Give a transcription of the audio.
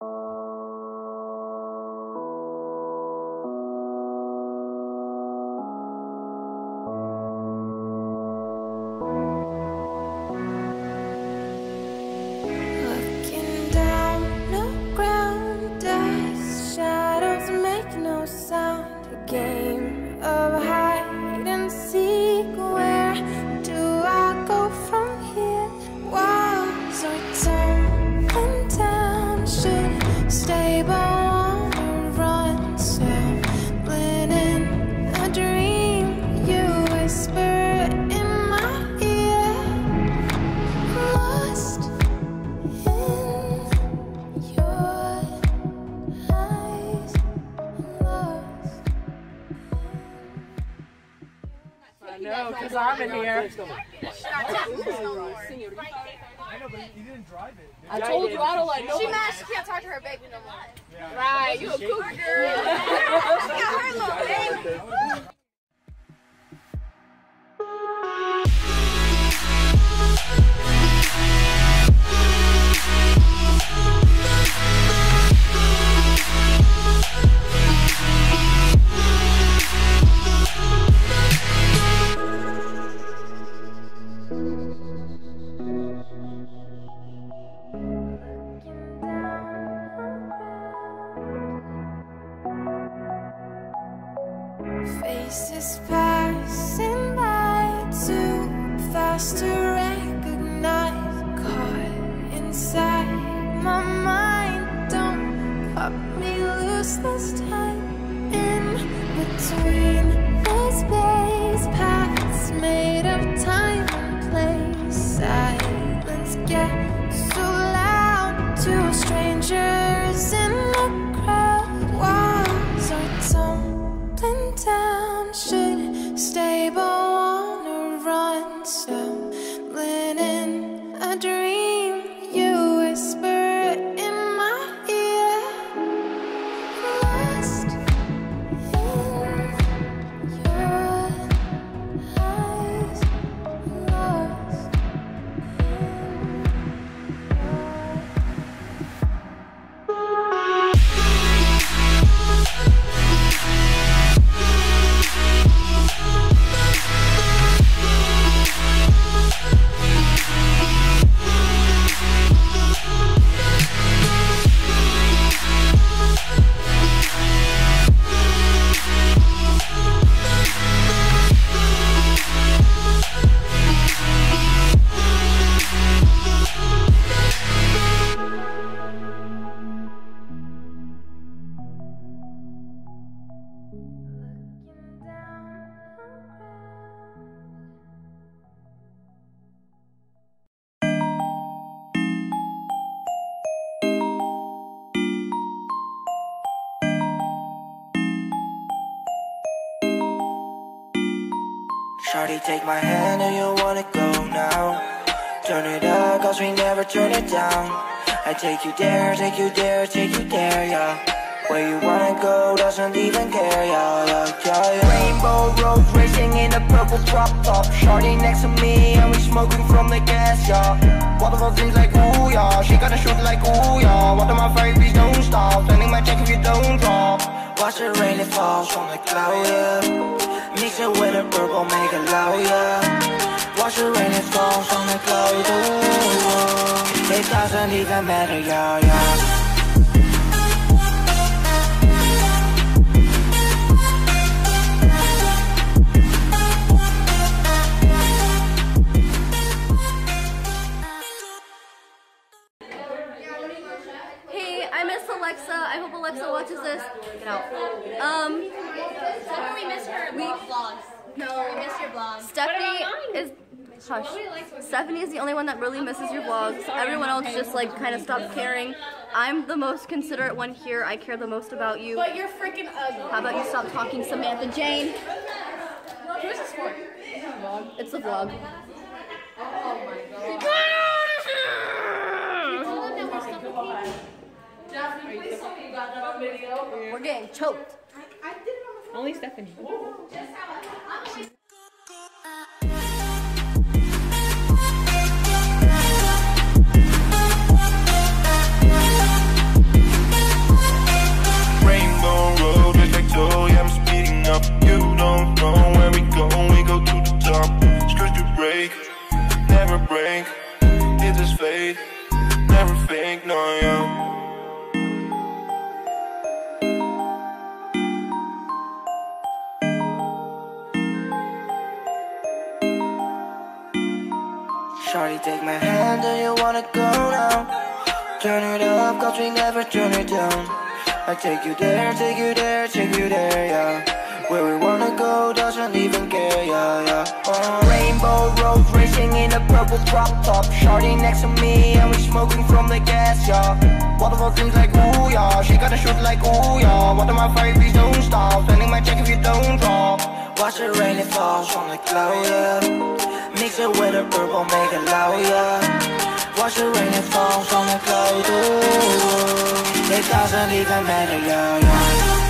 Looking I told you I don't like no She mad she can't talk to her baby no more. Right, you a cougar girl. She got her little baby. Faces passing by too fast to recognize. Caught inside my mind, don't cut me loose this time. In between Shawty, take my hand, do you wanna go now? Turn it up, cause we never turn it down. I take you there, take you there, take you there, yeah. Where you wanna go, doesn't even care, yeah, yeah, yeah, yeah. Rainbow roads racing in a purple drop top. Shawty next to me, and we smoking from the gas, yeah. Waterfall things like ooh, yeah. She got a shoot like ooh, yeah. What my favorite don't stop. Sending my check if you don't drop. Watch it rain, it falls from the cloud, yeah. Mix it with a purple, make it yeah. Rain, it falls the clouds, ooh. It doesn't even matter, yeah, yeah. Hey, I miss Alexa. I hope Alexa watches this. Get out. Um, we miss her We- vlogs. No, we miss your vlogs. Stephanie is. Hush. Stephanie is the only one that really misses your vlogs. Everyone else just like kind of stopped caring. I'm the most considerate one here. I care the most about you. But you're freaking ugly. How about you stop talking, Samantha Jane? Who's this for? It's a vlog. Oh my god. We're getting choked. Only Stephanie. Take my hand, do you wanna go now? Turn it up, cause we never turn it down. I take you there, take you there, take you there, yeah. Where we wanna go, doesn't even care, yeah, yeah. Uh, rainbow roads racing in a purple drop top. Shorty next to me, and we smoking from the gas, yeah. Waterfall things like ooh, yeah. She gotta shoot like ooh, yeah. What my five, please don't stop. Spending my check if you don't drop. Watch it rain, it falls from the cloud, yeah. Mix it with a purple, make it loud, yeah. Watch the rain, it falls from the cloud, ooh. It doesn't even matter, yeah, yeah.